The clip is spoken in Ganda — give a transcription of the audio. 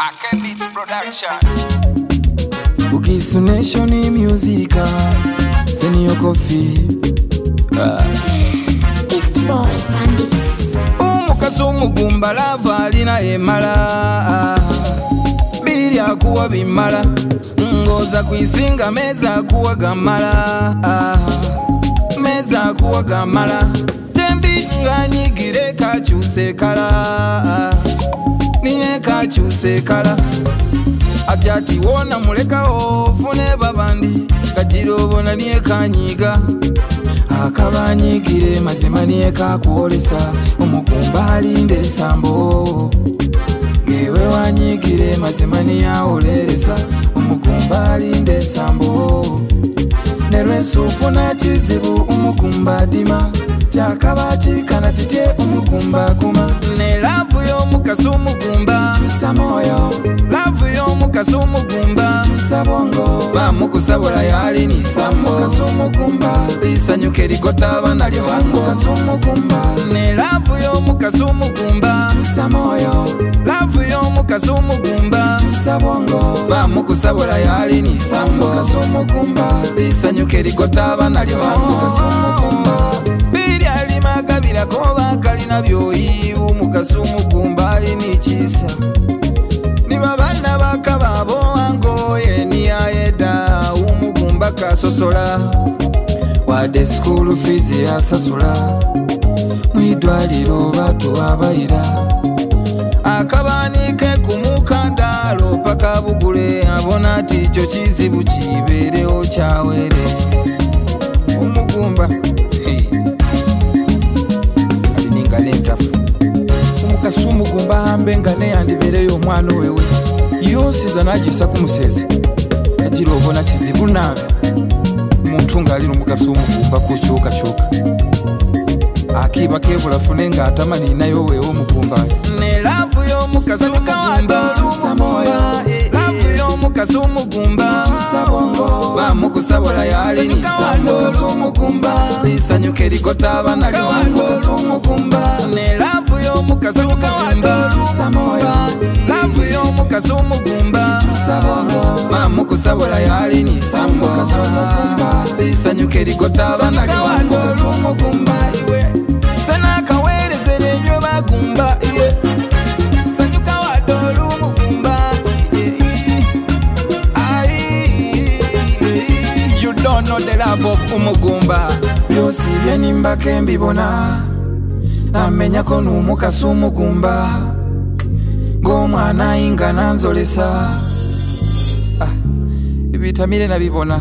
Akebits Production. Ukisunesho ni musika senio kofi omukazi omugumba lava alina emala. Bili akuwa bimala ngoza kwisinga meza akuwa gamala. Meza akuwa gamala tembi nga kala. ah. Niye kakyuse kala ati ati wona mulekawo fune babandi kagira obona niye kanyiga akabanyigire mazima niye kakwolesa omugumba alinda esambo. Ngewe wanyigire mazima niyawoleresa omugumba alinda esambo. Nelwensufu nakizibu omugumba dima kyakaba kikana bamukusabola yali nisambo lisanyuka erigota abaana lyo ne laavu y'omukasi omugumba laavu y'omukasi omugumba bamukusabola yali nisambo lisanyuka erigota abaana lyo biryalimaagabirako baakalina byoyi. Omukasi omugumba ali nikiisa kasosola wadde sikulu fizi yasasula mwidwaliro batuwa bayira akabanike ku mukandalo paka bugule abona ati kyo kizibu kibeerewo kyawere. Omugumba. Hey. alininga lentafu omukasi omugumba ambe nga neyandibeereyo omwana wewe yosiza nagisa kumuseze agira obona kizibu naabe omuntu ng'ali n'omugaso omuvumbako kyokakyoka akiba kebulafune ng'atamanyi na yo weew'omuvumba nelavu y'omukazi omukazi omugumba eh, eh, bamukusabola yali lisanyuka erigota abanaga wango lisanyuka erigota abana lyomugumba sanakawerezera enyo bagumba iye sanyuka wadde olumugumba you don't know the love of umugumba. Byosi byenimbako mbibona. Namenyako n'omukasi omugumba ng'omwana ayinga nanzolesa ah, ebitamire nabibona